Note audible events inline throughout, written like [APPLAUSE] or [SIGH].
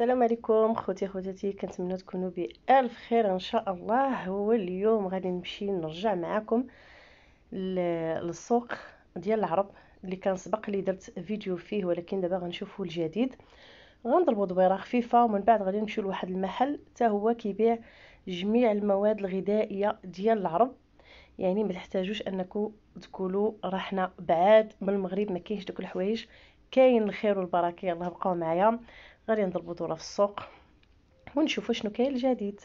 السلام عليكم خوتي خواتاتي كنتمنى تكونوا بألف خير إن شاء الله. هو اليوم غادي نمشي نرجع معكم للسوق ديال العرب اللي كان سبق لي درت فيديو فيه ولكن دابا غنشوفوا الجديد. غنضربوا دبيره خفيفة ومن بعد غادي نمشيو لواحد المحل. حتى هو كيبيع جميع المواد الغذائية ديال العرب. يعني ما تحتاجوش انكم تقولوا راه حنا بعاد من المغرب ما كاينش دوك الحوايج. كاين الخير والبركة يلاه بقاو معايا. غادي نضربو دورة في السوق ونشوفوا شنو كاين الجديد.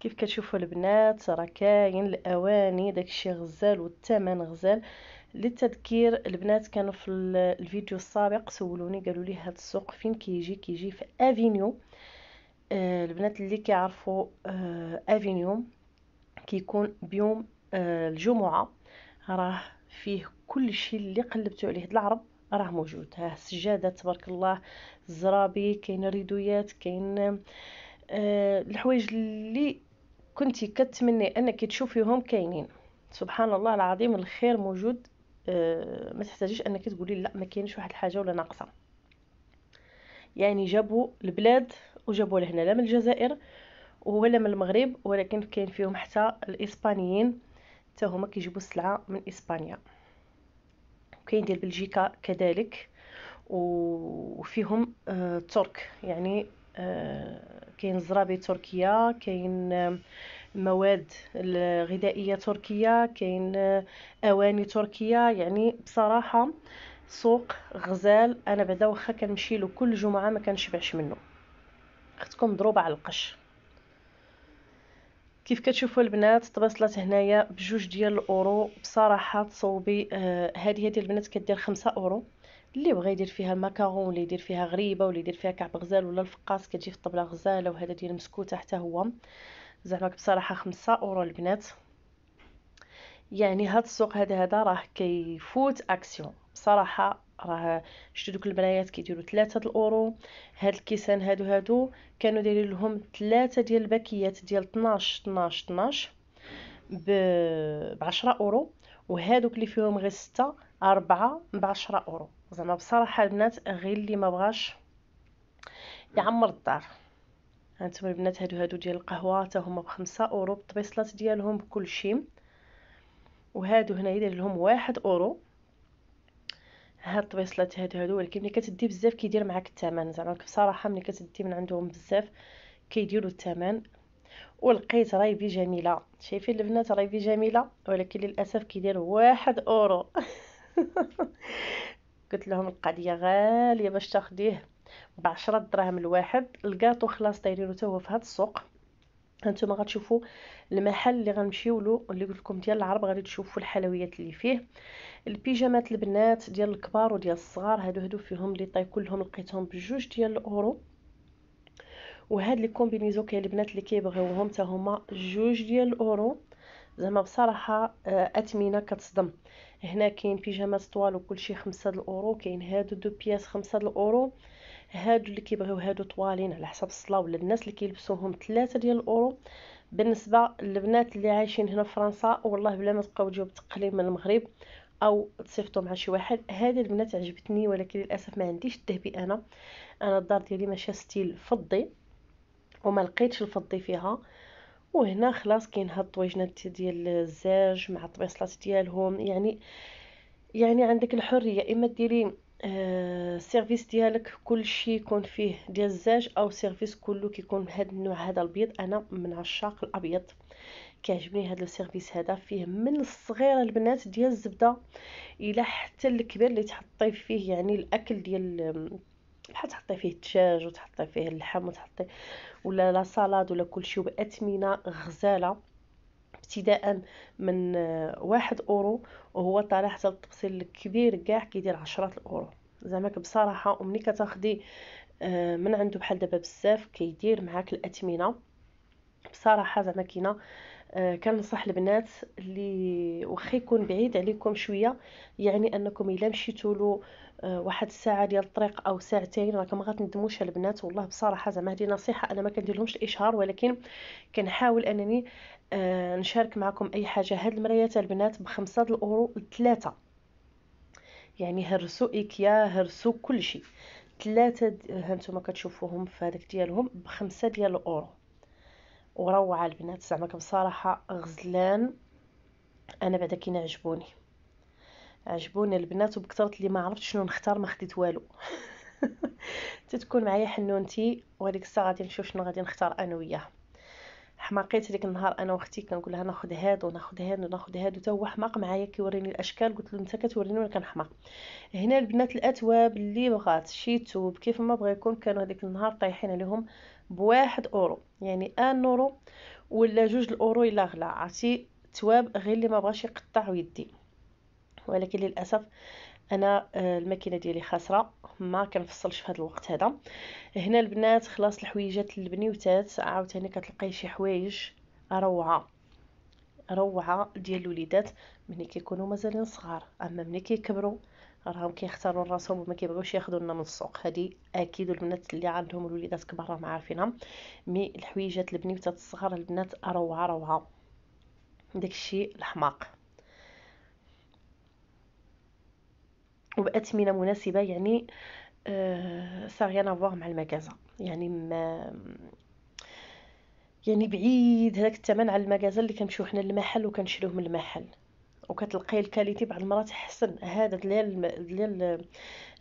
كيف كتشوفوا البنات راه كاين الأواني داكشي غزال والثمن غزال. للتذكير البنات كانوا في الفيديو السابق سولوني قالوا لي هذا السوق فين كيجي؟ كيجي في avenue آه البنات اللي كيعرفوا آه avenue كيكون بيوم آه الجمعة. راه فيه كل شيء اللي قلبتوا عليه. العرب راه موجود. ها السجادات تبارك الله الزرابي كاين ريدويات كاين آه الحوايج اللي كنتي كتمني أنك تشوفيهم كاينين. سبحان الله العظيم الخير موجود. آه ما تحتاجيش أنك تقولي لا ما كاينش واحد الحاجة ولا ناقصة. يعني جابوا البلاد وجابوا لهنا لا من الجزائر ولا من المغرب ولكن كاين فيهم حتى الإسبانيين. حتى هما كيجيبوا السلعة من إسبانيا. وكاين ديال بلجيكا كذلك وفيهم آه ترك. يعني آه كاين زرابي تركيا كاين آه مواد الغذائية تركية كاين آه أواني تركية. يعني بصراحة سوق غزال. أنا بعدا واخا كنمشي له كل جمعة ما كنشبعش منه أختكم مضروبه على القش. كيف كتشوفوا البنات طبسلات هنايا بجوج ديال الأورو؟ بصراحة تصوبي آه هذه هذه البنات كدير خمسة أورو. اللي بغى يدير فيها الماكارون ولا يدير فيها غريبة ولا يدير فيها كعب غزال ولا الفقاس كتجي في الطبلة غزالة وهذا ديال مسكوتة حتى هو. زعما بصراحة خمسة أورو البنات. يعني هاد السوق هذا هذا راه كيفوت أكسيون. بصراحة راه شتو دوك البنايات كيديروا ثلاثة الأورو. هاد الكيسان هادو هادو كانوا دايرين لهم ثلاثة ديال الباكيات ديال 12 12 12 ب 10 أورو. وهادوك اللي فيهم غير ستة أربعة ب 10 أورو. زعما بصراحة البنات غير اللي ما بغاش يعمر الدار. هانتوما البنات هادو هادو ديال القهوة حتى هما بخمسة أورو بالطبيصلات ديالهم بكل شيء وهادو هنا يدير لهم واحد أورو. هاد الطبيصلات هادو هادو ولكن ملي كتدي بزاف كيدير معاك الثمن زعما بصراحة ملي كتدي من عندهم بزاف كيديروا الثمن ولقيت رايبي جميلة. شايفين البنات رايبي جميلة ولكن للأسف كيدير واحد أورو. [LAUGHS] قلت لهم القضية غالية باش تاخديه بعشرة دراهم الواحد. الكاطو خلاص دايرينو حتى هو في هذا السوق. هانتوما غتشوفوا المحل اللي غنمشيو له اللي قلت لكم ديال العرب غادي تشوفوا الحلويات اللي فيه. البيجامات البنات ديال الكبار وديال الصغار هادو هادو فيهم les tailles كلهم لقيتهم بجوج ديال الأورو. وهاد les combinaisons كاين البنات اللي كيبغيوهم حتى هما جوج ديال الأورو. زعما بصراحة آه، اثمنه كتصدم. هنا كاين بيجامات طوال وكلشي خمسة د الأورو كاين هادو deux pièces خمسة د الأورو. هادو اللي كيبغيو هادو طوالين على حسب الصلاة ولا الناس اللي كيلبسوهم ثلاثة ديال الأورو. بالنسبة للبنات اللي عايشين هنا في فرنسا والله بلا ما تبقاو تجيو بالتقليل من المغرب أو تصيفطوا مع شي واحد هذه البنات عجبتني ولكن للأسف ما عنديش الذهبي أنا. أنا الدار ديالي ماشية style فضي وما لقيتش الفضي فيها. وهنا خلاص كاين هاد الطويجنات ديال الزاج مع الطبيصلات ديالهم. يعني يعني عندك الحرية إما ديري آه service ديالك كلشي يكون فيه ديال الزاج أو service كله كيكون هاد النوع هذا الابيض أنا من عشاق الأبيض. كيعجبني هذا ال service هذا. فيه من الصغيرة البنات ديال الزبدة إلى حتى الكبير اللي تحطي فيه يعني الأكل ديال بحال تحطي فيه الدجاج وتحطي فيه اللحم وتحطي ولا la salade ولا كلشي باثمنه غزالة. ابتداء من واحد أورو وهو طالع حتى التفصيل الكبير كاع كيدير عشرات الأورو. زعما بصراحة ومني كتاخدي آه، من عنده بحال دابا بزاف كيدير معاك الاثمنه بصراحة زعما كاينة كنصح البنات اللي واخا يكون بعيد عليكم شوية يعني أنكم إلا مشيتوا له آه، واحد الساعة ديال الطريق أو ساعتين راكم غتندموش البنات والله بصراحة زعما هذه نصيحة أنا ما كنديرلهمش الإشهار ولكن كنحاول أنني آه، نشارك معكم أي حاجة. هاد المرايات البنات بخمسة الأورو ثلاثة يعني هرسوا إيكيا هرسوا كل شيء ثلاثة هانتوما كتشوفوهم في هذاك ديالهم بخمسة ديال الأورو. وروعه البنات. زعما بصراحه غزلان أنا بعدا كاين عجبوني. عجبوني البنات وبكثرة اللي ما عرفت شنو نختار ما خديت والو. [LAUGHS] تتكون معايا حنونتي وهذيك الساعة غادي نشوف شنو غادي نختار أنا وياه. حماقيت هذيك النهار أنا وأختي كنقول لها ناخذ هاد وناخذ هاد وناخذ هاد وتا هو حماق معايا كيوريني الأشكال. قلت له أنت كتوريني وأنا كنحماق. هنا البنات الأتواب اللي بغات شي توب كيف ما بغى يكون كانوا هذيك النهار طايحين عليهم بواحد أورو. يعني un euro ولا جوج الأورو إلا غلا. عرفتي؟ تواب غير اللي ما بغاش يقطع ويدي. ولكن للأسف أنا آه، الماكينة ديالي خاسرة. ما كنفصلش في هذا الوقت هذا. هنا البنات خلاص الحويجات للبنيوتات عاوتاني كتلقاي شي حوايج روعة. روعة ديال الوليدات. ملي كيكونوا مازالين صغار. أما ملي كيكبروا راهم كيختاروا راسهم وما كيبغيوش ياخذوا لنا من السوق. هذه أكيد البنات اللي عندهم الوليدات كبار راهم عارفينها. مي الحويجات البنيوتات الصغار البنات روعة روعة. داكشي الحماق وبأثمنة مناسبة يعني rien à voir مع ال magasin. يعني ما يعني بعيد هذاك الثمن على ال magasin اللي كنمشيو حنا للمحل وكنشريوه من المحل. وكتلقاي ال qualité بعض المرات احسن هذا ديال ديال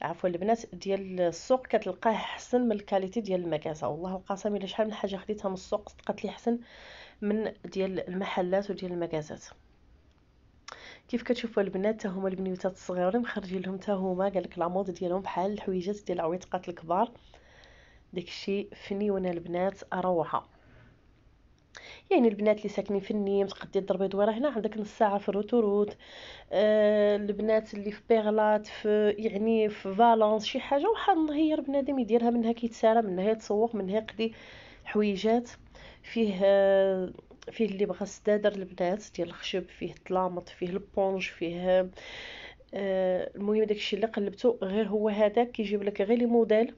عفوا البنات ديال السوق كتلقاه احسن من ال qualité ديال ال magasin والله القسم إلا شحال من حاجة خديتها من السوق صدقت لي احسن من ديال المحلات وديال المكازات كيف كتشوفوا البنات؟ حتى هما البنيوتات الصغيورين مخرجين لهم حتى هما قالك لامود ديالهم بحال الحويجات ديال العويطقات الكبار. داكشي فنيونه البنات روعه يعني البنات اللي ساكنين في النيم تقدي تضربي دويرة هنا عندك نص ساعة في الروتورود آه البنات اللي في بيغلات في يعني في فالونس شي حاجة واحد النهار بنادم يديرها منها كيتسارى منها يتسوق منها يقضي حويجات. فيه آه فيه اللي بغى السدادر البنات ديال الخشب فيه الطلامط فيه البونج فيه آه المهم داكشي اللي قلبته غير هو هذاك كيجيب لك غير لي موديل.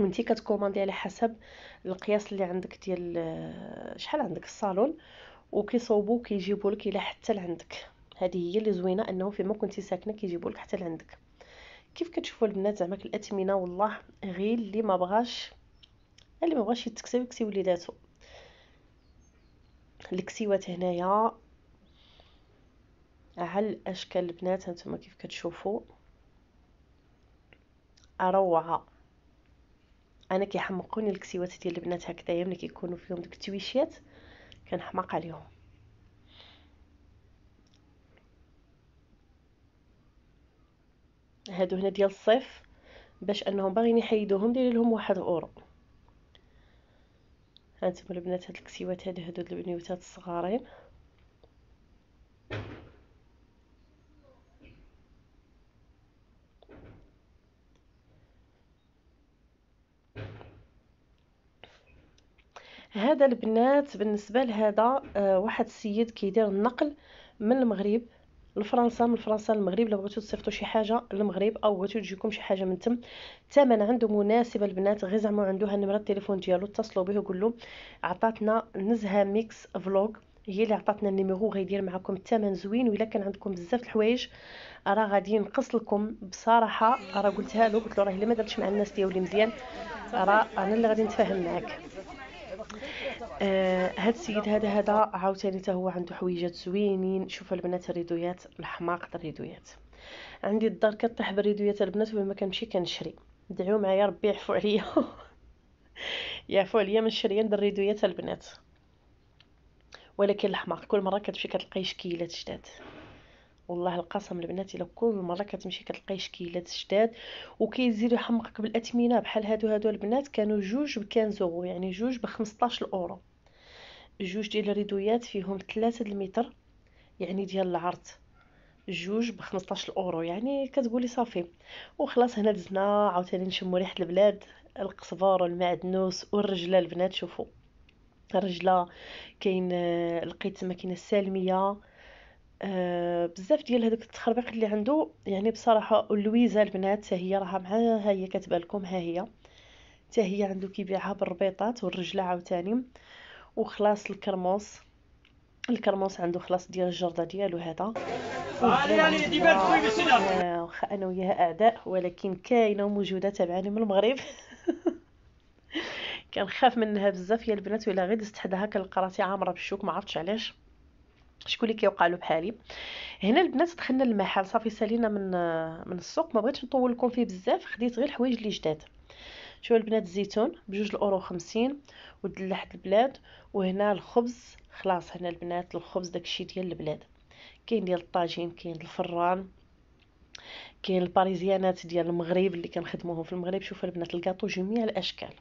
وانتي كتكوماندي على حسب القياس اللي عندك ديال آه، شحال عندك؟ الصالون. وكيصوبوا كيجيبوا لك إلى حتى لعندك. هذه هي اللي زوينة أنه فيما كنتي ساكنة كيجيبوا لك حتى لعندك. كيف كتشوفوا البنات؟ زعما الاثمنه والله غير اللي ما بغاش اللي ما بغاش يتكسب يكسي وليداتو. الكسيوات هنايا على الاشكال البنات هانتوما كيف كتشوفوا روعه أنا كيحمقوني الكسيوات ديال البنات هكذايا ملي كيكونوا فيهم ديك التويشيات كنحماق عليهم. هادو هنا ديال الصيف باش أنهم باغيين يحيدوهم داير لهم واحد اورو هانتوما البنات هاد الكسيوات هادو هادو البنيوتات الصغارين. هذا البنات بالنسبة لهذا آه واحد السيد كيدير النقل من المغرب لفرنسا من فرنسا للمغرب لو بغيتو تصيفطوا شي حاجة للمغرب أو بغيتو تجيكم شي حاجة من تم الثمن عنده مناسب البنات غير زعما عنده النمره التليفون ديالو اتصلوا به وقول عطاتنا نزهة Mix Vlog هي اللي عطاتنا ال numéro غيدير معكم الثمن زوين ولا كان عندكم بزاف الحوايج راه غادي نقص لكم. بصراحة راه قلتها له قلت له راه الا ما درتش مع الناس ديالي مزيان راه أنا اللي غادي نتفاهم معاك. آه هاد السيد هذا هذا عاوتاني حتى هو عنده حويجات زوينين. شوفوا البنات الريدويات الحماق الريدويات. عندي الدار كطيح بالريدويات البنات وما كنمشي كنشري. دعيو معايا ربي يعفو عليا. [LAUGHS] يعفو عليا من شريان الريدويات البنات. ولكن الحماق كل مرة كتمشي كتلقاي شكيلات جداد والله القسم البنات الا كل مرة كتمشي كتلقاي شكيلات جداد وكيزيد يحمقك بالاثمنه بحال هادو هادو البنات كانوا جوج ب 15 يعني جوج ب 15 اورو جوج ديال الريدويات فيهم 3 المتر يعني ديال العرض. جوج ب 15 اورو يعني كتقولي صافي. وخلاص هنا دزنا عاوتاني نشمو ريحة البلاد القزبر والمعدنوس والرجلة. البنات شوفوا الرجلة كاين لقيت تما كاينة السالمية. آه بزاف ديال هذوك التخربيق اللي عنده يعني بصراحة لويزا البنات هي راها معاها هي كاتبة لكم ها هي. حتى هي عنده كيبيعها بالربيطات والرجلة عاوتاني. وخلاص الكرموس الكرموس عنده خلاص ديال الجردة ديالو هذا. واخا أنا وياها أعداء ولكن كاينة وموجودة تابعاني من المغرب. [LAUGHS] كنخاف منها بزاف يا البنات ولا غير دزت حداها كنلقى راسي عامرة بالشوك ما عرفتش علاش. شكون اللي كيوقع له بحالي. هنا البنات دخلنا للمحل. صافي سالينا من من السوق. ما بغيتش نطول لكم فيه بزاف. خديت غير الحوايج اللي جداد. شوفوا البنات الزيتون بجوج الأورو خمسين ودلاح البلاد. وهنا الخبز. خلاص هنا البنات الخبز داكشي ديال البلاد. كاين ديال الطاجين كاين الفران كاين الباريزيانات ديال المغرب اللي كنخدموهم في المغرب. شوفوا البنات الكاطو جميع الأشكال.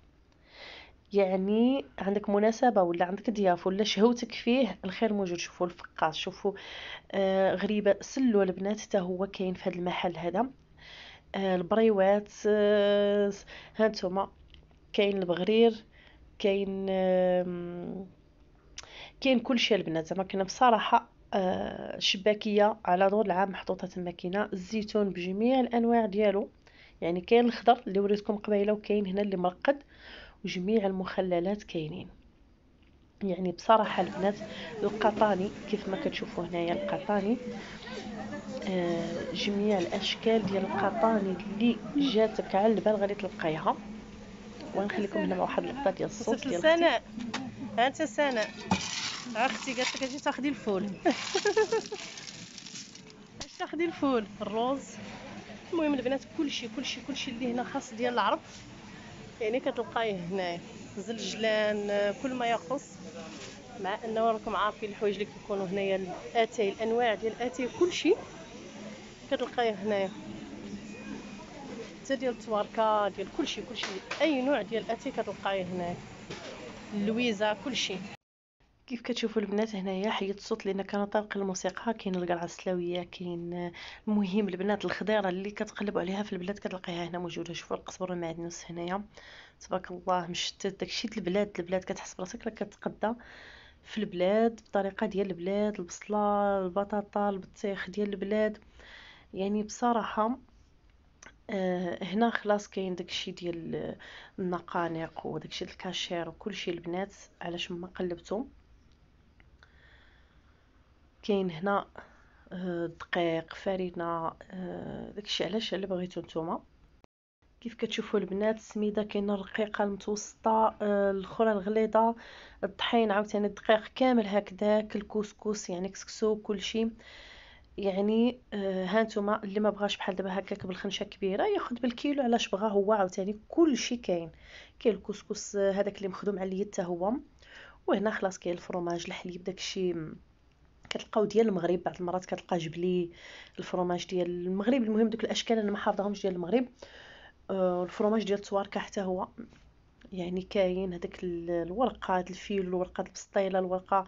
يعني عندك مناسبة ولا عندك ضياف ولا شهوتك فيه الخير موجود. شوفوا الفقاس شوفوا آه غريبة. سلو البنات حتى هو كاين في هذا المحل هذا. آه البريوات آه هانتوما كاين البغرير كاين آه كاين كلشي البنات. زعما كنا بصراحة آه شباكية على دور العام محطوطة تما كاينة. الزيتون بجميع الأنواع ديالو. يعني كاين الخضر اللي وريتكم قبيلة وكاين هنا اللي مرقد. وجميع المخللات كاينين. يعني بصراحة البنات القطاني كيف ما كتشوفوا هنايا القطاني آه جميع الأشكال ديال القطاني اللي جاتك على البال غادي تلقايها. ونخليكم هنا واحد اللقطة ديال الصوت ديال سناء أنت سناء أختي قالت لك أجي تاخدي الفول. [LAUGHS] اش تاخدي الفول. الروز. المهم البنات كلشي كلشي كلشي اللي هنا خاص ديال العرب. يعني كتلقايه هنايا زنجلان كل ما يخص مع أنه راكم عارفين الحوايج اللي كيكونوا هنايا الاتاي الأنواع ديال الاتاي كلشي كتلقايه هنايا. حتى ديال التواركة ديال كلشي كلشي أي نوع ديال الاتاي كتلقايه هنايا. اللويزة كلشي. كيف كتشوفوا البنات هنايا؟ حيت الصوت لأن كان طرق الموسيقى كاين القرعه السلاويه كاين المهم البنات الخضيرة اللي كتقلبوا عليها في البلاد كتلقايها هنا موجودة. شوفوا القزبر والمعدنوس هنايا. تبارك الله مشتت داكشي البلاد. البلاد كتحس براسك راك كتقدى في البلاد بطريقة ديال البلاد البصلة البطاطا البطيخ ديال البلاد. يعني بصراحة آه هنا خلاص كاين داكشي ديال النقانق وداكشي الكاشير وكلشي البنات علاش ما قلبتو؟ كاين هنا آه، دقيق فرينة آه، داكشي علاش اللي بغيتو نتوما. كيف كتشوفوا البنات السميده كاينة الرقيقة المتوسطة آه، الأخرى الغليظة الطحين عاوتاني الدقيق كامل هكذاك الكسكس يعني كسكسو كلشي يعني ها نتوما اللي ما بغاش بحال دابا هكاك بالخنشة كبيرة ياخذ بالكيلو علاش بغا هو عاوتاني. كلشي كاين كاين الكسكس هذاك اللي مخدوم على اليد حتى هو. وهنا خلاص كاين الفرماج الحليب داكشي. كتلقاو ديال المغرب بعض المرات كتلقى جبلي الفرماج ديال المغرب. المهم دوك الأشكال أنا ما حافظهمش ديال المغرب. آه الفرماج ديال التواركة حتى هو يعني كاين هذاك الورقة الفيل الورقة البسطيلة الورقة.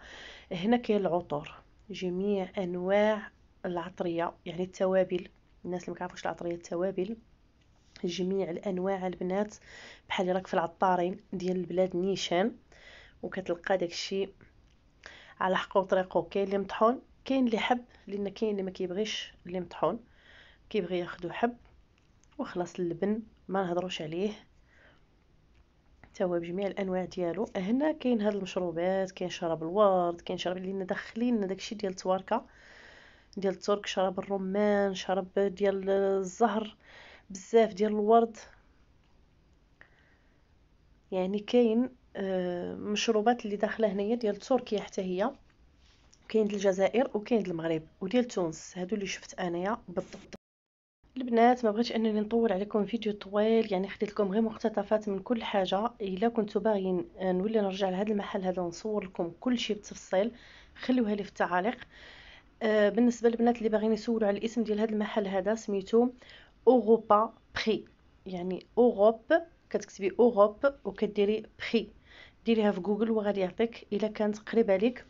هنا كاين العطور. جميع أنواع العطرية يعني التوابل. الناس اللي ما كيعرفوش العطرية التوابل. جميع الأنواع البنات بحال راك في العطارين ديال البلاد نيشان وكتلقى داكشي على حقه وطريقه. كاين اللي مطحون كاين اللي حب لأن كاين اللي ما كيبغيش اللي مطحون. كيبغي ياخذو حب وخلاص اللبن ما نهضروش عليه. حتى هو بجميع الأنواع ديالو. هنا كاين هاد المشروبات كاين شراب الورد كاين شراب اللي داخلين داكشي ديال التواركة ديال الترك شراب الرمان شراب ديال الزهر بزاف ديال الورد. يعني كاين آه، مشروبات اللي داخلة هنايا ديال تركيا حتى هي. كاين ديال الجزائر وكاين ديال المغرب وديال تونس. هادو اللي شفت أنايا بالضبط. البنات ما بغيتش أنني نطول عليكم فيديو طويل يعني خديت لكم غير مقتطفات من كل حاجة. إلا كنتو باغيين نولي نرجع لهذا المحل هذا ونصور لكم كل شيء بالتفصيل خليوها لي في التعاليق. آه بالنسبة للبنات اللي باغيين يسولوا على الاسم ديال هذا المحل هذا سميتو اوروبا بري يعني اوروب كتكتبي اوروب وكديري بري ديريها في جوجل وغادي يعطيك إلا كانت قريبة ليك.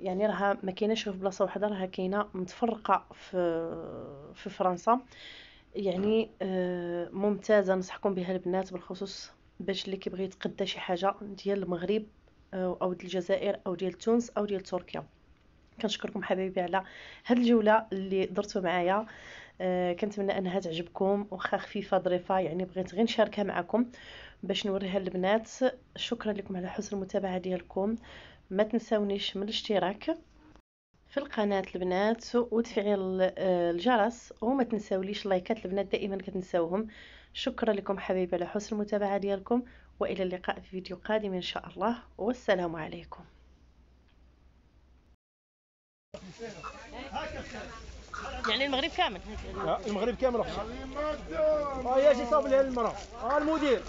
يعني راها ما كايناش في بلاصة واحدة راها كاينة متفرقة في في فرنسا. يعني آه، ممتازة نصحكم بها البنات بالخصوص باش اللي كيبغي يتقدى شي حاجة ديال المغرب آه، أو ديال الجزائر أو ديال تونس أو ديال تركيا. كنشكركم حبايبي على هاد الجولة اللي درتو معايا. آه، كنتمنى أنها تعجبكم وأخا خفيفة ظريفة يعني بغيت غير نشاركها معكم باش نوريها للبنات. شكرا لكم على حسن المتابعة ديالكم. ما تنساونيش من الاشتراك في القناة البنات وتفعيل آه، الجرس وما تنساوليش لايكات البنات دائما كتنساوهم. شكرا لكم حبايبي على حسن المتابعة ديالكم وإلى اللقاء في فيديو قادم إن شاء الله. والسلام عليكم. يعني المغرب كامل. المغرب كامل آه يا جي صاب لها المراه آه المدير.